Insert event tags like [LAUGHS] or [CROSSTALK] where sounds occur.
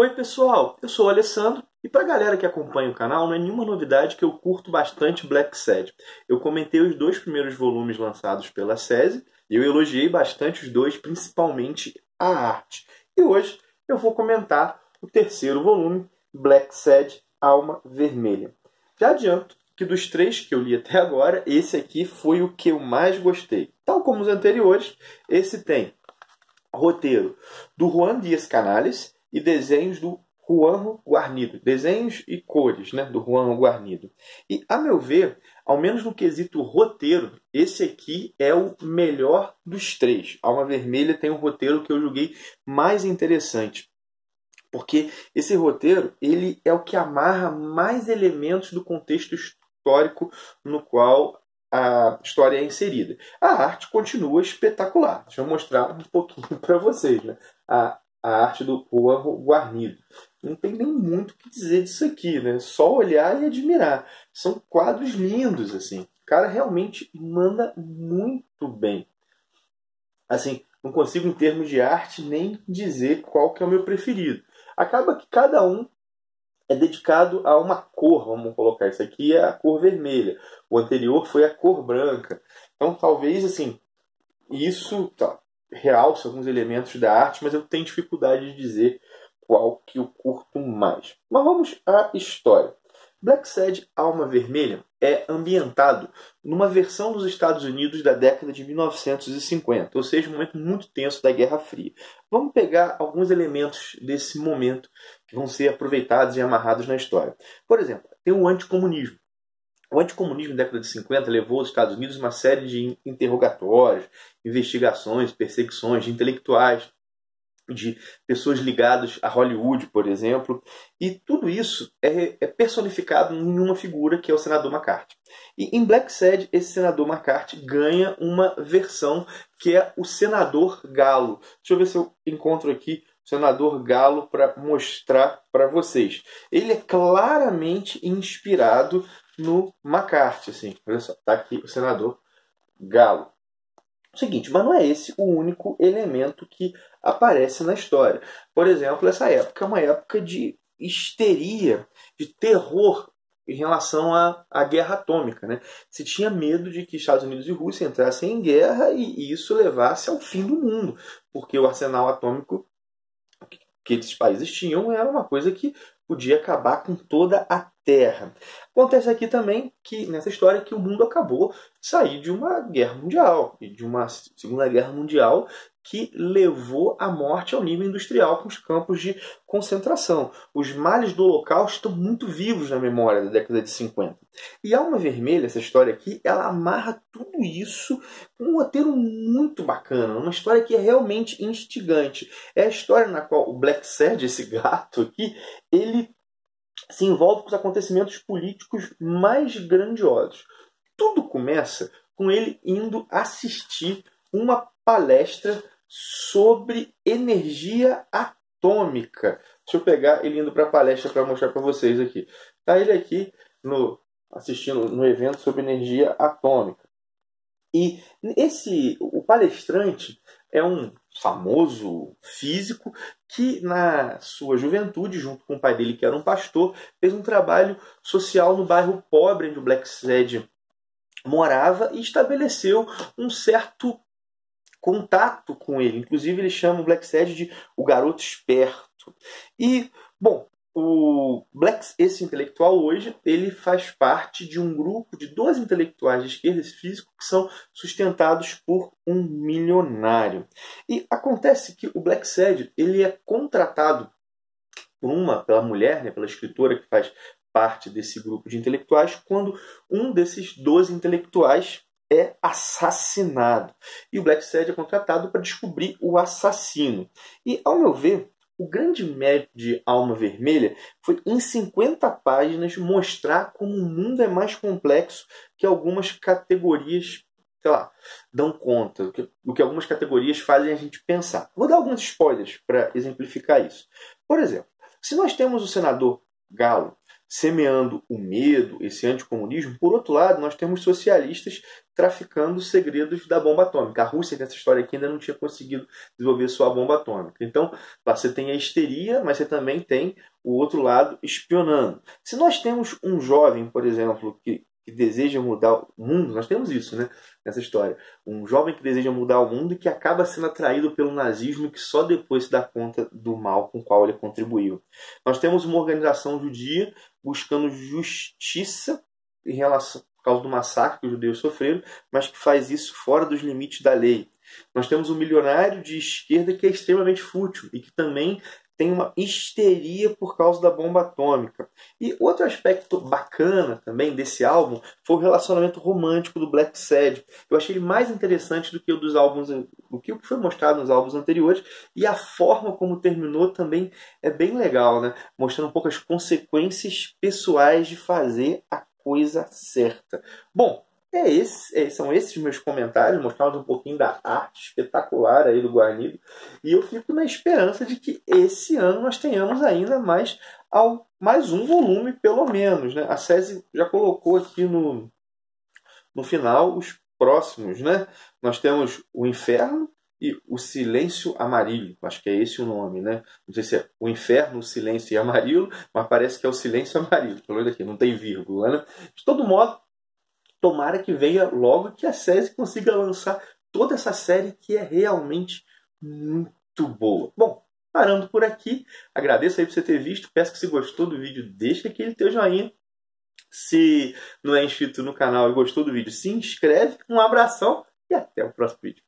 Oi pessoal, eu sou o Alessandro e para a galera que acompanha o canal não é nenhuma novidade que eu curto bastante Black Sad. Eu comentei os dois primeiros volumes lançados pela SESI e eu elogiei bastante os dois, principalmente a arte. E hoje eu vou comentar o terceiro volume, Black Sad Alma Vermelha. Já adianto que dos três que eu li até agora, esse aqui foi o que eu mais gostei. Tal como os anteriores, esse tem roteiro do Juan Dias Canales e desenhos do Juan Guarnido, desenhos e cores né, do Juan Guarnido. E, a meu ver, ao menos no quesito roteiro, esse aqui é o melhor dos três. Alma Vermelha tem um roteiro que eu julguei mais interessante. Porque esse roteiro ele é o que amarra mais elementos do contexto histórico no qual a história é inserida. A arte continua espetacular. Deixa eu mostrar um pouquinho [LAUGHS] para vocês. Né? A, a arte do Juan Guarnido. Não tem nem muito o que dizer disso aqui, né? Só olhar e admirar. São quadros lindos, assim. O cara realmente manda muito bem. Assim, não consigo, em termos de arte, nem dizer qual que é o meu preferido. Acaba que cada um é dedicado a uma cor, vamos colocar. Isso aqui é a cor vermelha. O anterior foi a cor branca. Então, talvez, assim, isso tá, realça alguns elementos da arte, mas eu tenho dificuldade de dizer qual que eu curto mais. Mas vamos à história. Black Sad Alma Vermelha é ambientado numa versão dos Estados Unidos da década de 1950, ou seja, um momento muito tenso da Guerra Fria. Vamos pegar alguns elementos desse momento que vão ser aproveitados e amarrados na história. Por exemplo, tem o anticomunismo. O anticomunismo na década de 50 levou aos Estados Unidos uma série de interrogatórios, investigações, perseguições de intelectuais, de pessoas ligadas a Hollywood, por exemplo, e tudo isso é, é, personificado em uma figura que é o senador McCarthy. E em Black Sad, esse senador McCarthy ganha uma versão que é o senador Galo. Deixa eu ver se eu encontro aqui o senador Galo para mostrar para vocês. Ele é claramente inspirado no McCarthy, assim. Olha só, tá aqui o senador Galo. O seguinte, mas não é esse o único elemento que aparece na história. Por exemplo, essa época é uma época de histeria, de terror em relação à, à guerra atômica. Né? Se tinha medo de que Estados Unidos e Rússia entrassem em guerra e isso levasse ao fim do mundo, porque o arsenal atômico que esses países tinham era uma coisa que podia acabar com toda a Terra. Acontece aqui também que nessa história que o mundo acabou de sair de uma guerra mundial e de uma segunda guerra mundial que levou à morte ao nível industrial com os campos de concentração. Os males do local estão muito vivos na memória da década de 50. E Alma Vermelha, essa história aqui, ela amarra tudo isso com um roteiro muito bacana, uma história que é realmente instigante. É a história na qual o Black Sad, esse gato aqui, ele se envolve com os acontecimentos políticos mais grandiosos. Tudo começa com ele indo assistir uma palestra sobre energia atômica. Deixa eu pegar ele indo para a palestra para mostrar para vocês aqui. Tá ele aqui no assistindo no evento sobre energia atômica. E esse o palestrante é um famoso físico que na sua juventude, junto com o pai dele que era um pastor, fez um trabalho social no bairro pobre onde o Black Sad morava e estabeleceu um certo contato com ele. Inclusive ele chama o Black Sad de o garoto esperto. E, bom, o Black, esse intelectual hoje, ele faz parte de um grupo de dois intelectuais de esquerda físico que são sustentados por um milionário. E acontece que o Black Sad, ele é contratado por uma, pela mulher, né, pela escritora que faz parte desse grupo de intelectuais, quando um desses dois intelectuais é assassinado. E o Black Sad é contratado para descobrir o assassino. E, ao meu ver, o grande mérito de Alma Vermelha foi, em 50 páginas, mostrar como o mundo é mais complexo que algumas categorias, sei lá, dão conta, do que algumas categorias fazem a gente pensar. Vou dar alguns spoilers para exemplificar isso. Por exemplo, se nós temos o senador Galo, semeando o medo, esse anticomunismo. Por outro lado, nós temos socialistas traficando os segredos da bomba atômica. A Rússia, nessa história aqui, ainda não tinha conseguido desenvolver sua bomba atômica. Então, você tem a histeria, mas você também tem o outro lado espionando. Se nós temos um jovem, por exemplo, que que deseja mudar o mundo, nós temos isso, né? Nessa história. Um jovem que deseja mudar o mundo e que acaba sendo atraído pelo nazismo que só depois se dá conta do mal com o qual ele contribuiu. Nós temos uma organização judia buscando justiça em relação por causa do massacre que os judeus sofreram, mas que faz isso fora dos limites da lei. Nós temos um milionário de esquerda que é extremamente fútil e que também tem uma histeria por causa da bomba atômica. E outro aspecto bacana também desse álbum foi o relacionamento romântico do Black Sad. Eu achei ele mais interessante do que o dos álbuns, do que o que foi mostrado nos álbuns anteriores, e a forma como terminou também é bem legal, né? Mostrando um pouco as consequências pessoais de fazer a coisa certa. Bom, é esse, é, são esses meus comentários, mostrando um pouquinho da arte espetacular aí do Guarnido. E eu fico na esperança de que esse ano nós tenhamos ainda mais, ao, mais um volume, pelo menos. Né? A SESI já colocou aqui no, no final os próximos. Né? Nós temos o Inferno e o Silêncio Amarillo. Acho que é esse o nome. Né? Não sei se é o Inferno, o Silêncio e Amarillo, mas parece que é o Silêncio Amarillo. Pelo menos aqui, não tem vírgula. Né? De todo modo, Tomara que venha logo que a série consiga lançar toda essa série que é realmente muito boa. Bom, parando por aqui, agradeço aí por você ter visto. Peço que se gostou do vídeo, deixa aquele teu joinha. Se não é inscrito no canal e gostou do vídeo, se inscreve. Um abração e até o próximo vídeo.